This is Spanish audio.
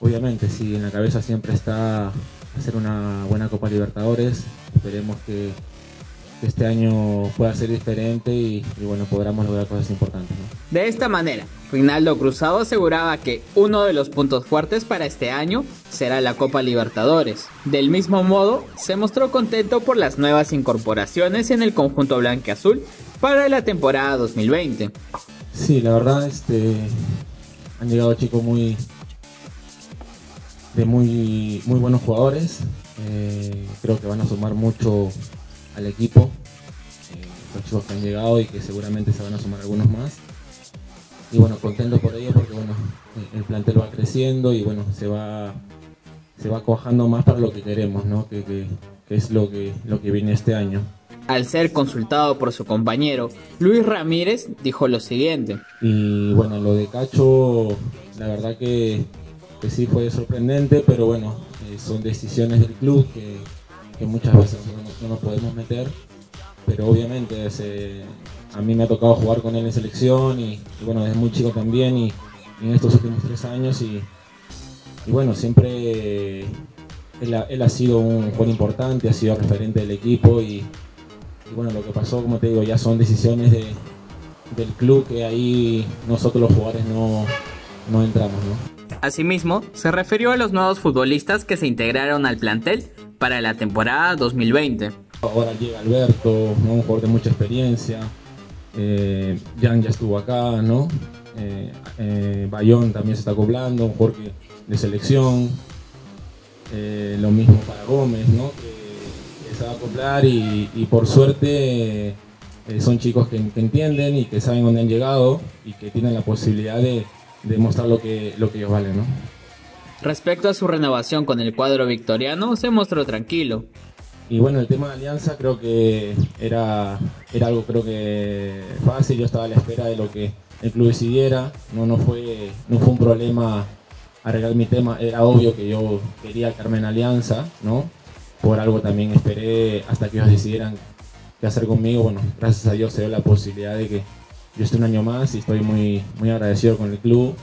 obviamente, sí, en la cabeza siempre está hacer una buena Copa Libertadores. Esperemos que, este año pueda ser diferente y, bueno, podamos lograr cosas importantes. De esta manera, Rinaldo Cruzado aseguraba que uno de los puntos fuertes para este año será la Copa Libertadores. Del mismo modo, se mostró contento por las nuevas incorporaciones en el conjunto blanque-azul para la temporada 2020. Sí, la verdad, este, han llegado chicos muy, de muy, muy buenos jugadores. Eh, creo que van a sumar mucho al equipo. Eh, los chicos que han llegado y que seguramente se van a sumar algunos más. Y bueno, contento por ello porque bueno, el plantel va creciendo y bueno, se va, se va cuajando más para lo que queremos, ¿no? que, que, es lo que, lo que viene este año. Al ser consultado por su compañero, Luis Ramírez dijo lo siguiente. Y bueno, lo de Cacho, la verdad que sí fue sorprendente, pero bueno, eh, son decisiones del club que, muchas veces no, nos podemos meter, pero obviamente a mí me ha tocado jugar con él en selección y, bueno, desde muy chico también y, en estos últimos tres años y, bueno, siempre él ha, sido un jugador importante, ha sido referente del equipo y, bueno, lo que pasó, como te digo, ya son decisiones del club que ahí nosotros los jugadores no, no entramos, ¿no? Asimismo, se refirió a los nuevos futbolistas que se integraron al plantel para la temporada 2020. Ahora llega Alberto, un jugador de mucha experiencia. Eh, Jan ya estuvo acá, ¿no? Eh, eh, Bayón también se está acoplando, un jugador de selección. Eh, lo mismo para Gómez, ¿no? Que, se va a acoplar y, por suerte son chicos que, que entienden y que saben dónde han llegado y que tienen la posibilidad de, demostrar lo que, lo que ellos valen, ¿no? Respecto a su renovación con el cuadro victoriano, se mostró tranquilo. Y bueno, el tema de Alianza creo que era, era algo creo que fácil, yo estaba a la espera de lo que el club decidiera, no, no, fue, no fue un problema arreglar mi tema, era obvio que yo quería quedarme en Alianza, ¿no? Por algo también esperé hasta que ellos decidieran qué hacer conmigo, bueno, gracias a Dios se dio la posibilidad de que yo estoy un año más y estoy muy, muy agradecido con el club.